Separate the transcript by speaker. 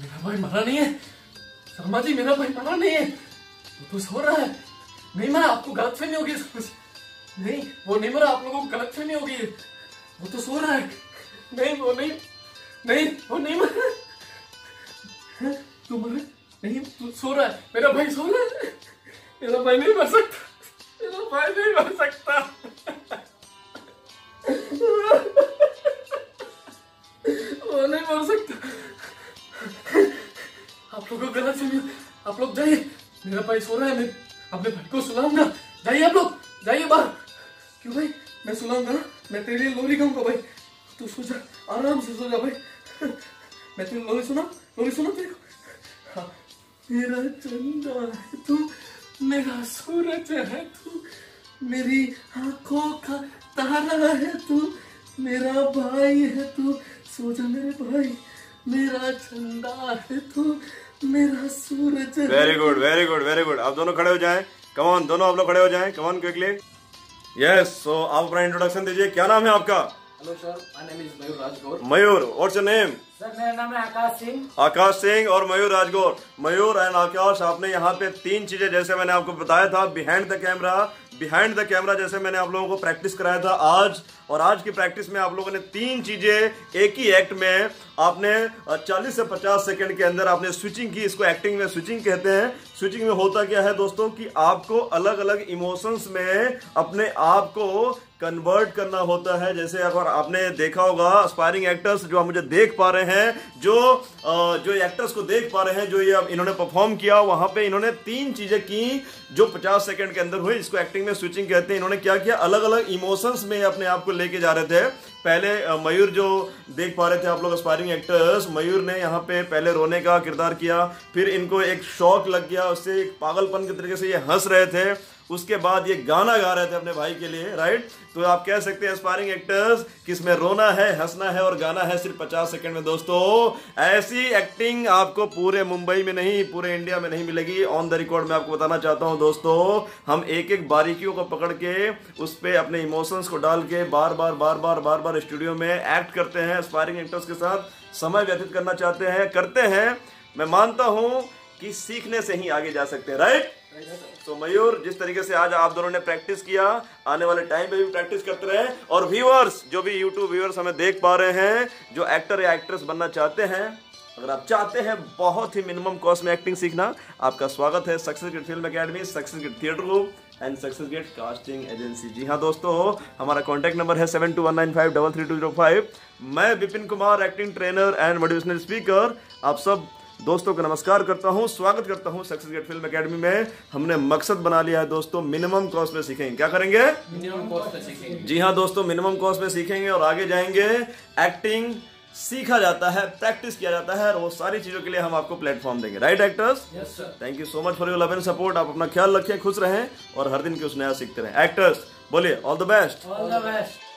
Speaker 1: मेरा भाई मरा नहीं है। शर्मा जी मेरा भाई मरा नहीं है। वो तो सो रहा है। नहीं मरा, आपको गलत फहमी होगी। नहीं, वो नहीं मरा, आप लोगों को गलत फहमी होगी। वो तो सो रहा है। नहीं, वो नहीं नहीं, वो नहीं मरा। तू मरा? नहीं, तू सो रहा है। मेरा भाई सो रहा है। मेरा भाई नहीं मर सकता। मेरा भाई नहीं मर सकता। वो नहीं मर सकता। लोगों गलत सुनिए। आप लोग जाइए। मेरा भाई सो रहा है, मैं अपने भाई को सुलाऊँगा। जाइए आप लोग। जाइए बाहर। क्यों भाई? मैं सुलाऊँगा मैं तेरे लिए लोरी गाऊँगा भाई। तू सो जा आराम से सो जा भाई। मैं तेरी लोरी सुना लोरी सुना तेरे को? हाँ। मेरा चंदा है तू। मेरा सूरज है तू। मेरी आँखों का तारा है तू। मेरा भाई है तू। सो जा मेरे भाई। मेरा चंदा है तू मेरा सूरज
Speaker 2: very good very good very good आप दोनों खड़े हो जाएँ। कमॉन दोनों आप लोग खड़े हो जाएँ। कमॉन क्विकली यस सो आप अपना इंट्रोडक्शन दीजिए। क्या नाम है आपका?
Speaker 1: Hello sir my name is Mayur Rajgaur
Speaker 2: Mayur what's your name
Speaker 3: sir मेरा नाम है आकाश सिंह।
Speaker 2: आकाश सिंह और मयूर राजगौर मयूर एंड आकाश आपने यहाँ पे तीन चीज़ें जैसे मैंने आपको बताया था behind the camera behind the camera जैसे मैंने आप लोगों को प्रैक्टिस कराया था आज, और आज की प्रैक्टिस में आप लोगों ने तीन चीज़ें एक ही एक्ट में आपने 40 से 50 सेकंड के अंदर आपने स्विचिंग की, इसको एक्टिंग में स्विचिंग कहते हैं। स्विचिंग में होता क्या है दोस्तों कि आपको अलग अलग इमोशंस में अपने आप को कन्वर्ट करना होता है। जैसे अगर आपने देखा होगा अस्पायरिंग एक्टर्स जो मुझे देख पा रहे हैं, जो जो एक्टर्स को देख पा रहे हैं, जो ये इन्होंने परफॉर्म किया, वहाँ पे इन्होंने तीन चीज़ें की जो 50 सेकंड के अंदर हुई इसको एक्टिंग में स्विचिंग कहते हैं। इन्होंने क्या किया? अलग अलग इमोशंस में अपने आप को लेके जा रहे थे। पहले मयूर जो देख पा रहे थे आप लोग अस्पायरिंग एक्टर्स मयूर ने यहाँ पे पहले रोने का किरदार किया, फिर इनको एक शौक लग गया, उससे एक पागलपन के तरीके से ये हंस रहे थे, उसके बाद ये गाना गा रहे थे अपने भाई के लिए राइट तो आप कह सकते हैं एस्पायरिंग एक्टर्स कि इसमें रोना है, हंसना है और गाना है सिर्फ़ 50 सेकंड में। दोस्तों, ऐसी एक्टिंग आपको पूरे मुंबई में नहीं, पूरे इंडिया में नहीं मिलेगी। ऑन द रिकॉर्ड मैं आपको बताना चाहता हूँ, दोस्तों, हम एक एक बारीकियों को पकड़ के उस पे अपने इमोशंस को डाल के बार बार बार बार बार बार स्टूडियो में एक्ट करते हैं एस्पायरिंग एक्टर्स के साथ। समय व्यतीत करना चाहते हैं, करते हैं। मैं मानता हूँ कि सीखने से ही आगे जा सकते हैं राइट तो मयूर, जिस तरीके से आज आप दोनों ने प्रैक्टिस किया, आने वाले टाइम पे भी प्रैक्टिस करते रहे। और व्यूअर्स जो भी यूट्यूब व्यूअर्स हमें देख पा रहे हैं, जो एक्टर या एक्ट्रेस बनना चाहते हैं, अगर आप चाहते हैं बहुत ही मिनिमम कॉस्ट में एक्टिंग सीखना, आपका स्वागत है success film academy success theatre group and success gate casting agency. जी हाँ दोस्तों हमारा कॉन्टैक्ट नंबर है seven two one nine five double three two zero five मैं Vipin Kumar acting trainer and motivational speaker आप सब दोस्तों को नमस्कार करता हूँ स्वागत करता हूँ सक्सेस गेट फ़िल्म एकेडमी में। हमने मकसद बना लिया है दोस्तों मिनिमम कॉस्ट में सीखेंगे। क्या करेंगे?
Speaker 1: मिनिमम कॉस्ट पे सीखेंगे।
Speaker 2: जी हाँ दोस्तों मिनिमम कॉस्ट में सीखेंगे और आगे जाएँगे। एक्टिंग सीखा जाता है प्रैक्टिस किया जाता है और वो सारी चीज़ों के लिए हम आपको प्लेटफॉर्म देंगे। Right actors thank you so much for your love and support आप अपना ख्याल रखें खुश रहें और हर दिन कुछ नया सीखते रहें। एक्टर्स बोलिए all the best
Speaker 3: all the best